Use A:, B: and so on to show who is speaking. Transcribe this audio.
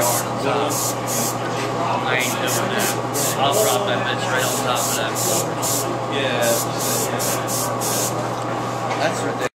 A: yard on. I ain't doing that. I'll drop that bitch right on top of that.
B: Yeah. That's ridiculous.